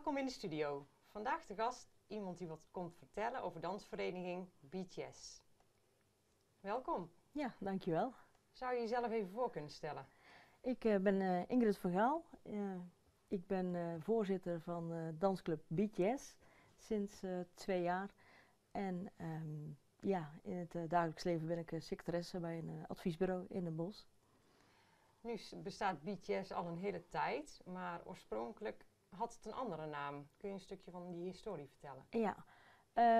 Welkom in de studio. Vandaag de gast iemand die wat komt vertellen over dansvereniging BTS. Welkom. Ja, dankjewel. Zou je jezelf even voor kunnen stellen? Ik uh, ben uh, Ingrid van Gaal. Uh, ik ben voorzitter van dansclub BTS sinds twee jaar. En um, ja, in het dagelijks leven ben ik secretaresse bij een adviesbureau in Den Bosch. Nu bestaat BTS al een hele tijd, maar oorspronkelijk had het een andere naam. Kun je een stukje van die historie vertellen? Ja,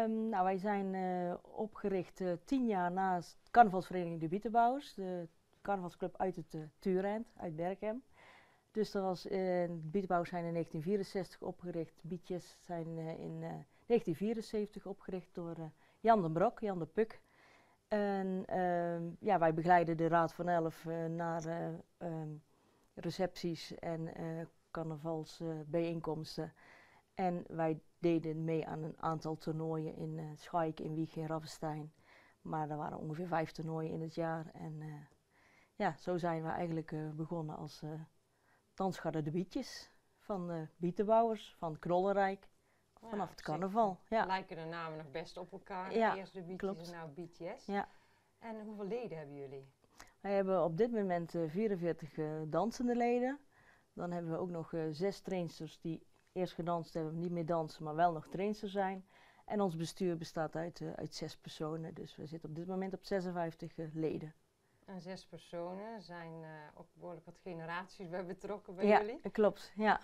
um, nou, wij zijn uh, opgericht uh, tien jaar naast carnavalsvereniging de Bietenbouwers, de carnavalsclub uit het uh, Turend, uit Berghem. Dus er was, de Bietenbouwers zijn in 1964 opgericht, Bietjes zijn in 1974 opgericht door Jan de Brok, Jan de Puk. En ehm, ja, wij begeleiden de Raad van Elf naar um, recepties en carnavalsbijeenkomsten. en wij deden mee aan een aantal toernooien in uh, Schaik, in Wieg en Ravenstein. Maar er waren ongeveer vijf toernooien in het jaar. En uh, ja, zo zijn we eigenlijk uh, begonnen als uh, dansgarde de Bietjes. Van uh, Bietenbouwers, van Knollenrijk, ja, vanaf het carnaval. Ja. Lijken de namen nog best op elkaar. Ja, Eerst de Bietjes klopt. en nou BTS. Ja. En hoeveel leden hebben jullie? Wij hebben op dit moment 44 dansende leden. Dan hebben we ook nog uh, zes trainsters die eerst gedanst hebben, niet meer dansen, maar wel nog trainster zijn. En ons bestuur bestaat uit, uh, uit zes personen, dus we zitten op dit moment op 56 uh, leden. En zes personen zijn ook behoorlijk wat generaties bij betrokken bij ja, jullie? Ja, klopt. Ja.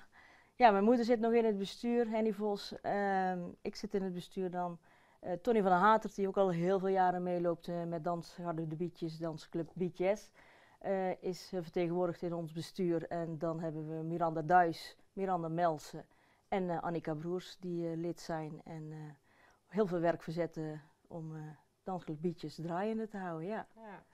ja, mijn moeder zit nog in het bestuur, Henny Vos. Ehm, ik zit in het bestuur dan. Tony van der Hatert, die ook al heel veel jaren meeloopt met Dansharde de Bietjes, dansclub BTS uh, is uh, vertegenwoordigd in ons bestuur. En dan hebben we Miranda Duis, Miranda Melsen en uh, Annika Broers die lid zijn. En heel veel werk verzetten om dansclub Bietjes draaiende te houden. Ja. ja.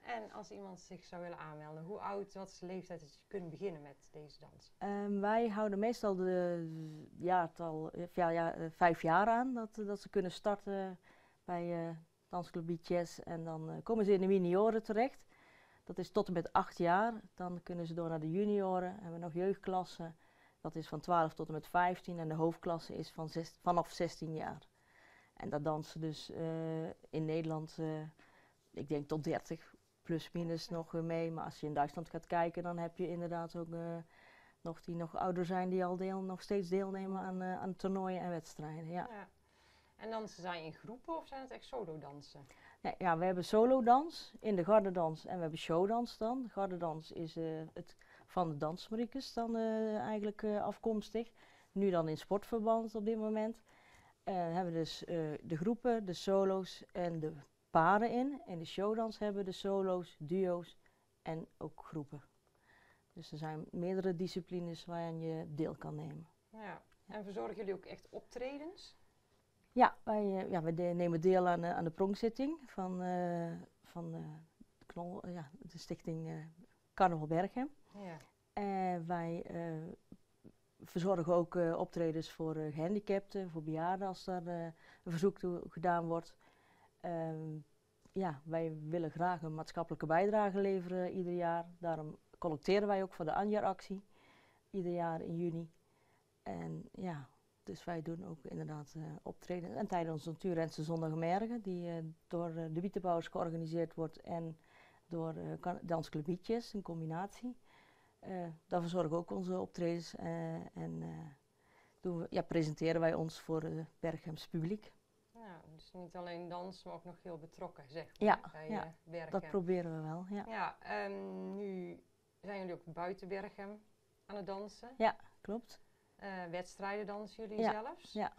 En als iemand zich zou willen aanmelden, hoe oud, wat is de leeftijd dat je kunt beginnen met deze dans? Um, wij houden meestal de jaartal, ja, ja, vijf jaar aan dat, dat ze kunnen starten bij uh, Dansclub Bietjes. En dan komen ze in de junioren terecht. Dat is tot en met acht jaar. Dan kunnen ze door naar de junioren. Hebben we nog jeugdklassen. Dat is van 12 tot en met 15. En de hoofdklasse is van vanaf 16 jaar. En dat dansen dus uh, in Nederland, uh, ik denk tot 30 plus minus nog mee. Maar als je in Duitsland gaat kijken, dan heb je inderdaad ook nog die nog ouder zijn die al deel, nog steeds deelnemen aan, aan toernooien en wedstrijden. Ja. ja. En dansen zij in groepen of zijn het echt solo dansen? Ja, we hebben solodans in de gardedans en we hebben showdans dan. Gardedans is uh, het van de dansmariekes dan uh, eigenlijk uh, afkomstig. Nu dan in sportverband op dit moment. hebben we dus de groepen, de solo's en de paren in. In de showdans hebben we de solo's, duo's en ook groepen. Dus er zijn meerdere disciplines waarin je deel kan nemen. Ja. En verzorgen jullie ook echt optredens? Ja, wij, uh, ja, wij de, nemen deel aan, uh, aan de pronkzitting van, uh, van de, knol, ja, de stichting Carnaval Bergen. Ja. En wij verzorgen ook optredens voor gehandicapten, voor bejaarden als daar een verzoek toe gedaan wordt. Ehm, ja, wij willen graag een maatschappelijke bijdrage leveren ieder jaar. Daarom collecteren wij ook voor de Anjar-actie, ieder jaar in juni. En ja, dus wij doen ook inderdaad uh, optreden. En tijdens Natuurrense Zondagmergen, die uh, door uh, de Wietenbouwers georganiseerd wordt en door Dansclub Bietjes, een combinatie. daar verzorgen we ook onze optredens en doen we, ja, presenteren wij ons voor het Berghems publiek. Ja, dus niet alleen dans, maar ook nog heel betrokken, zeg maar, ja, bij ja, Berghem. dat proberen we wel, ja. Ja, um, nu zijn jullie ook buiten Berghem aan het dansen. Ja, klopt. Uh, wedstrijden dansen jullie ja, zelfs? Ja.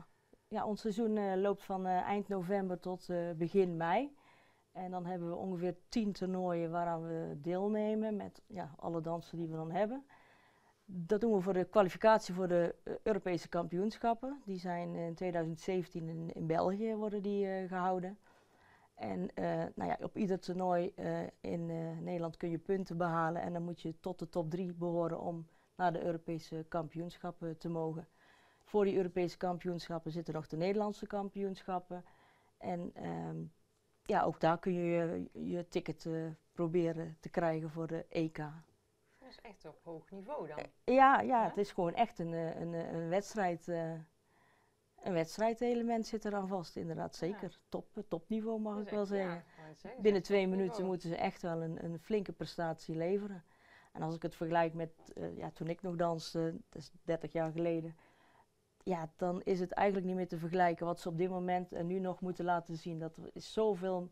ja, ons seizoen uh, loopt van uh, eind november tot begin mei. En dan hebben we ongeveer tien toernooien waaraan we deelnemen met ja, alle dansen die we dan hebben. Dat doen we voor de kwalificatie voor de Europese kampioenschappen. Die zijn in 2017 in, in België worden die gehouden. En nou ja, op ieder toernooi in Nederland kun je punten behalen en dan moet je tot de top 3 behoren om naar de Europese kampioenschappen te mogen. Voor die Europese kampioenschappen zitten nog de Nederlandse kampioenschappen. En um, ja, ook daar kun je je, je ticket uh, proberen te krijgen voor de EK. Dat is echt op hoog niveau dan. Ja, ja, het is gewoon echt een, een, een wedstrijd. een wedstrijdelement zit er aan vast, inderdaad. Zeker. Top, topniveau mag ik wel zeggen. Binnen twee minuten moeten ze echt wel een, een flinke prestatie leveren. En als ik het vergelijk met ja, toen ik nog danste, dat is 30 jaar geleden, ja, dan is het eigenlijk niet meer te vergelijken wat ze op dit moment en nu nog moeten laten zien. Dat is zoveel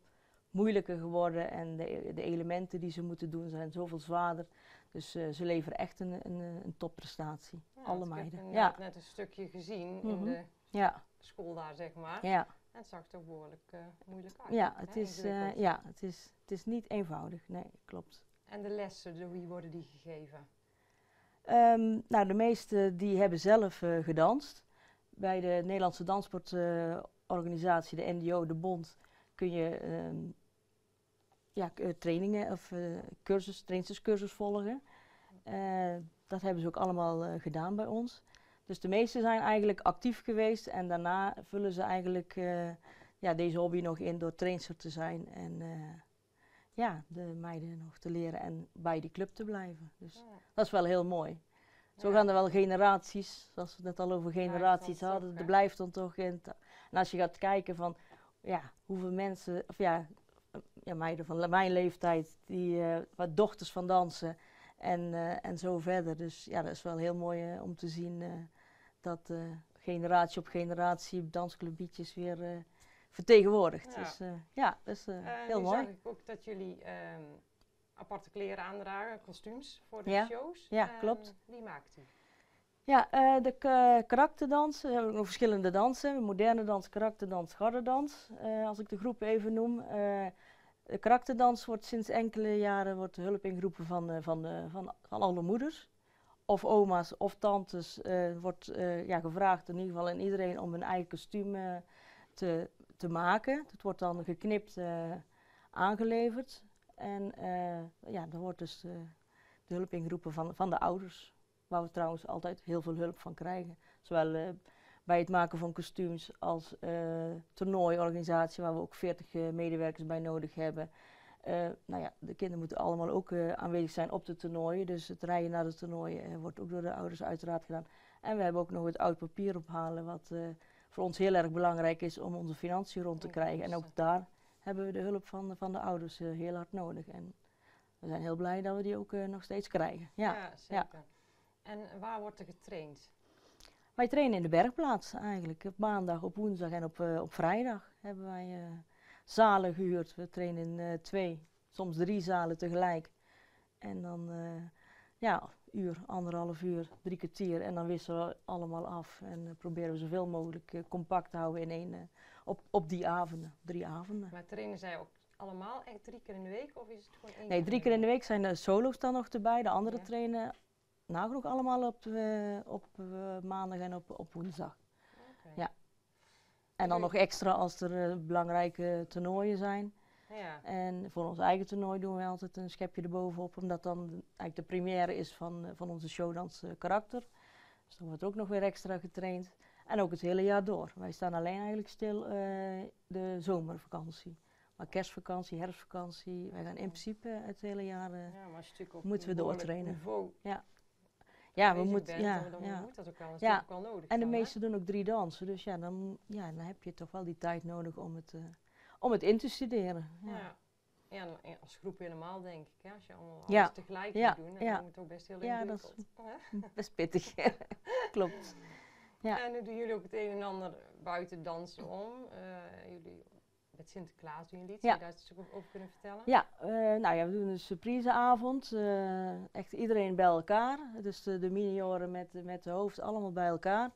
moeilijker geworden en de, de elementen die ze moeten doen zijn zoveel zwaarder. Dus uh, ze leveren echt een, een, een topprestatie, alle meiden. Ik heb ja. net een stukje gezien in mhm. de ja. school daar, zeg maar. Ja. En het zag er behoorlijk uh, moeilijk uit. Ja, het is, uh, ja het, is, het is niet eenvoudig, nee, klopt. En de lessen, door wie worden die gegeven? Um, nou, de meeste die hebben zelf uh, gedanst. Bij de Nederlandse Danssportorganisatie, de NDO, de Bond, kun je um, ja, eh, trainingen of uh, cursus, trainingscursus volgen. Dat hebben ze ook allemaal gedaan bij ons. Dus de meesten zijn eigenlijk actief geweest en daarna vullen ze eigenlijk ja, deze hobby nog in door trainster te zijn en ja, de meiden nog te leren en bij die club te blijven. Dus dat is wel heel mooi. Zo gaan er wel generaties, zoals we het net al over generaties hadden, er blijft dan toch in. En als je gaat kijken van, ja, hoeveel mensen, of ja, ja meiden van mijn leeftijd, die uh, wat dochters van dansen en, uh, en zo verder. Dus ja, dat is wel heel mooi uh, om te zien dat generatie op generatie dansclubietjes weer vertegenwoordigt. Ja. Dus ja, dat is heel mooi. zag ik ook dat jullie um, aparte kleren aandragen, kostuums voor de shows. Ja, klopt. Wie maakt die? Ja, uh, de karakterdans. We hebben nog verschillende dansen. Moderne dans, karakterdans, gardedans. Uh, als ik de groep even noem. Uh, de karakterdans wordt sinds enkele jaren wordt hulp ingeroepen van, van, van, van alle moeders. Of oma's of tantes wordt ja, gevraagd in ieder geval in iedereen om een eigen kostuum te, te maken. Het wordt dan geknipt aangeleverd. En ja, dan wordt dus de hulp ingeroepen van, van de ouders. Waar we trouwens altijd heel veel hulp van krijgen. Zowel uh, bij het maken van kostuums als uh, toernooiorganisatie, waar we ook 40 uh, eh, medewerkers bij nodig hebben. nou ja, de kinderen moeten allemaal ook aanwezig zijn op de toernooien. Dus het rijden naar de toernooien wordt ook door de ouders uiteraard gedaan. En we hebben ook nog het oud papier ophalen, wat voor ons heel erg belangrijk is om onze financiën rond te krijgen. En ook daar hebben we de hulp van, van de ouders heel hard nodig. En we zijn heel blij dat we die ook nog steeds krijgen. Ja, ja zeker. Ja. En waar wordt er getraind? Wij trainen in de bergplaats eigenlijk. Op maandag, op woensdag en op, uh, op vrijdag hebben wij zalen gehuurd. We trainen in twee, soms drie zalen tegelijk. En dan ja, uur, anderhalf uur, drie kwartier. En dan wisselen we allemaal af. En proberen we zoveel mogelijk compact te houden in één, op, op die avonden, drie avonden. Maar trainen zij ook allemaal echt drie keer in de week? Of is het gewoon één Nee, drie keer in de week zijn de solo's dan nog erbij. De andere ja. trainen nagenoeg allemaal op, uh, op uh, maandag en op, op woensdag. Okay. Ja. En dan nog extra als er uh, belangrijke toernooien zijn. Ja. En voor ons eigen toernooi doen we altijd een schepje erbovenop, omdat dan eigenlijk de première is van, van onze showdans karakter. Dus dan wordt ook nog weer extra getraind. En ook het hele jaar door. Wij staan alleen eigenlijk stil de zomervakantie. Maar kerstvakantie, herfstvakantie, wij gaan in principe het hele jaar ja, moeten we doortrainen. Ja ja, we moeten. Ja, dan ja. moet dat ook wel. Dat ja. ook wel nodig. En de meesten doen ook drie dansen. Dus ja dan, ja, dan heb je toch wel die tijd nodig om het, uh, om het in te studeren. Ja. ja. Ja, als groep helemaal denk ik. Als je allemaal alles tegelijk moet doen, dan moet het ook best heel ingewikkeld. Ja, dat is best pittig. Klopt. Ja. En nu doen jullie ook het een en ander buiten dansen om. Uh, jullie met Sinterklaas doen jullie iets. Ja. Zou je daar iets over kunnen vertellen? Ja, uh, nou ja, we doen een surpriseavond. Uh, echt iedereen bij elkaar. Dus de, de minioren met, met de hoofd allemaal bij elkaar.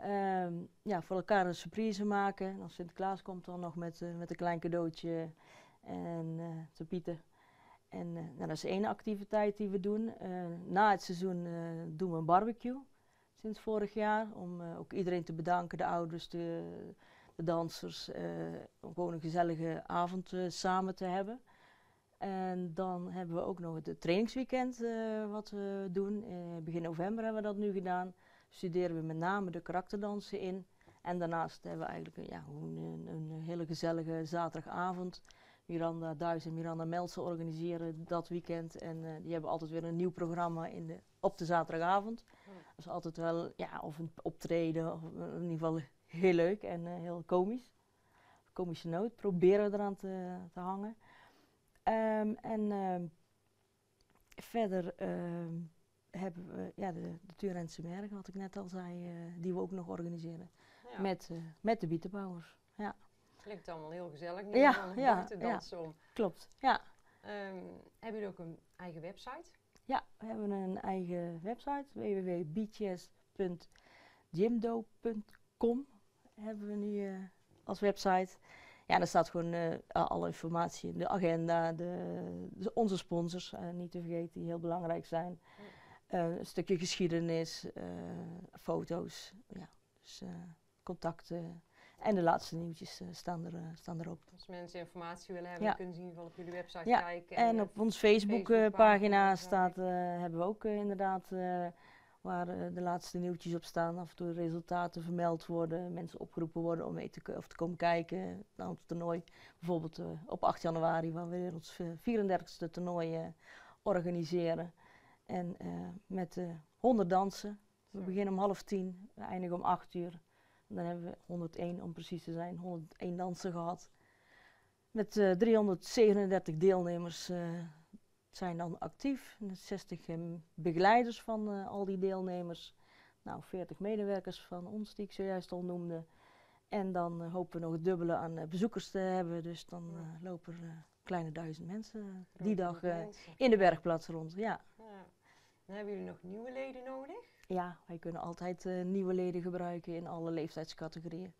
Uh, ja, voor elkaar een surprise maken. Als Sinterklaas komt dan nog met, uh, met een klein cadeautje en te pieten. En nou, dat is één activiteit die we doen. na het seizoen doen we een barbecue. Sinds vorig jaar. Om ook iedereen te bedanken, de ouders, de de dansers, om gewoon een gezellige avond samen te hebben. En dan hebben we ook nog het trainingsweekend wat we doen. begin november hebben we dat nu gedaan. Studeren we met name de karakterdansen in. En daarnaast hebben we eigenlijk ja, een, een, hele gezellige zaterdagavond. Miranda Duis en Miranda Melsen organiseren dat weekend. En die hebben altijd weer een nieuw programma in de, op de zaterdagavond. Dat is altijd wel, ja, of een optreden, of in ieder geval heel leuk en heel komisch. Komische noot, proberen we eraan te, te hangen. Um, en ehm, verder ehm, hebben we ja, de, de Turentse Mergen, wat ik net al zei, uh, die we ook nog organiseren. Ja. Met, uh, met de bietenbouwers. Ja. Klinkt allemaal heel gezellig. Nu ja, ja, om. klopt. Ja. Um, hebben jullie ook een eigen website? Ja, we hebben een eigen website, www.beaches.jimdo.com hebben we nu uh, als website. Ja, daar staat gewoon uh, alle informatie in. De agenda, de, onze sponsors, uh, niet te vergeten, die heel belangrijk zijn. Een stukje geschiedenis, foto's, ja, dus, contacten. En de laatste nieuwtjes staan, er, staan erop. Als mensen informatie willen hebben, ja. kunnen ze in ieder geval op jullie website ja. kijken. En, en op ons Facebook-pagina staat, hebben we ook inderdaad waar de laatste nieuwtjes op staan. Af en toe resultaten vermeld worden, mensen opgeroepen worden om mee te, of te komen kijken naar het toernooi. Bijvoorbeeld op 8 januari, waar we ons 34e toernooi organiseren. En met 100 dansen. We beginnen om half tien, we eindigen om 8 uur. En dan hebben we 101 om precies te zijn, 101 dansen gehad. Met 337 deelnemers zijn dan actief. 60 ehm, begeleiders van uh, al die deelnemers. Nou, 40 medewerkers van ons die ik zojuist al noemde. En dan hopen we nog het dubbele aan bezoekers te hebben. Dus dan lopen er kleine duizend mensen die dag in de bergplaats rond. Ja. Dan hebben jullie nog nieuwe leden nodig? Ja, wij kunnen altijd nieuwe leden gebruiken in alle leeftijdscategorieën.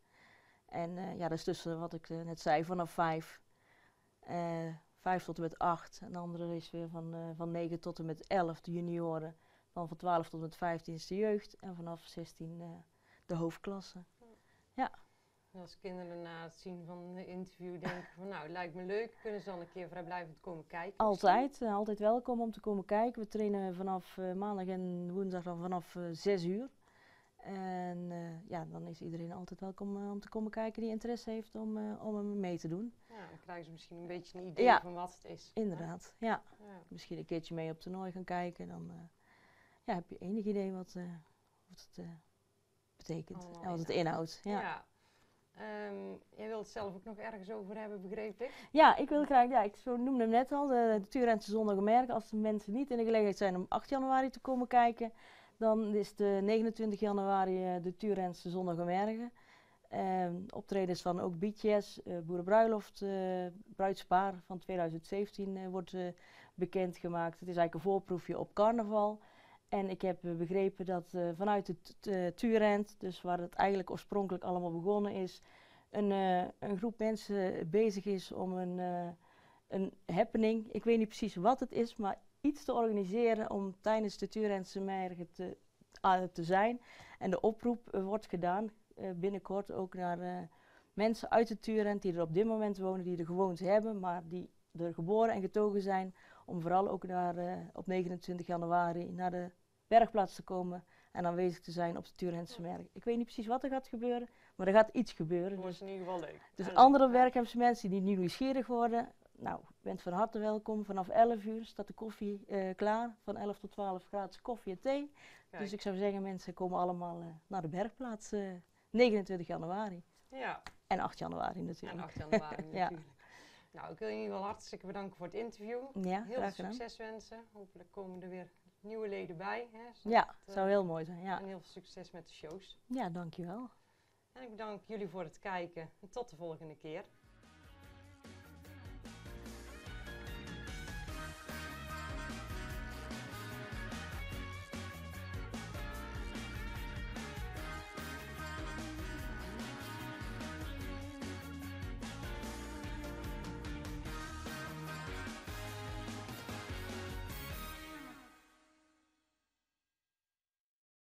En ja, dat is tussen wat ik net zei, vanaf vijf 5 tot en met 8. En de andere is weer van, van 9 tot en met 11 de junioren. Dan van 12 tot en met 15 is de jeugd. En vanaf 16 uh, de hoofdklasse. Ja. En als kinderen na het zien van het interview denken van nou, het lijkt me leuk, kunnen ze dan een keer vrijblijvend komen kijken? Altijd, uh, altijd welkom om te komen kijken. We trainen vanaf maandag en woensdag dan vanaf 6 uur. En ja, dan is iedereen altijd welkom om te komen kijken die interesse heeft om, om hem mee te doen. Ja, dan krijgen ze misschien een beetje een idee van wat het is. Inderdaad, ja. ja. Misschien een keertje mee op toernooi gaan kijken. Dan ja, heb je enig idee wat, wat het betekent en wat het inhoudt. Ja. Um, jij wilt het zelf ook nog ergens over hebben, begreep ik? Ja, ik wil graag, ja, ik zo noemde hem net al, de, Tuurentse Zondag Als de mensen niet in de gelegenheid zijn om 8 januari te komen kijken, dan is de 29 januari uh, de Turense Zondag Mergen. Uh, optredens van ook BTS, uh, eh, Boerenbruiloft, uh, Bruidspaar van 2017 wordt bekendgemaakt. Het is eigenlijk een voorproefje op carnaval. En ik heb begrepen dat vanuit het Turent, dus waar het eigenlijk oorspronkelijk allemaal begonnen is, een, een groep mensen bezig is om een, een happening, ik weet niet precies wat het is, maar iets te organiseren om tijdens de Turense Mergen te, te zijn. En de oproep wordt gedaan binnenkort ook naar eh, mensen uit de Turent die er op dit moment wonen, die er gewoond hebben, maar die er geboren en getogen zijn, om vooral ook naar, op 29 januari naar de bergplaats te komen en aanwezig te zijn op de Turentse Mergen. Ik weet niet precies wat er gaat gebeuren, maar er gaat iets gebeuren. Dat is dus, in ieder geval leuk. Dus andere werkhebbers mensen die nu nieuwsgierig worden, nou, bent van harte welkom. Vanaf 11 uur staat de koffie uh, klaar. Van 11 tot 12 gratis koffie en thee. Kijk. Dus ik zou zeggen, mensen komen allemaal uh, naar de bergplaats uh, 29 januari. Ja. En 8 januari natuurlijk. En 8 januari natuurlijk. Nou, ik wil jullie wel hartstikke bedanken voor het interview. Ja, heel veel succes wensen. Hopelijk komen er weer nieuwe leden bij. Hè, ja, het zou heel mooi zijn. Ja. En heel veel succes met de shows. Ja, dankjewel. En ik bedank jullie voor het kijken. En tot de volgende keer.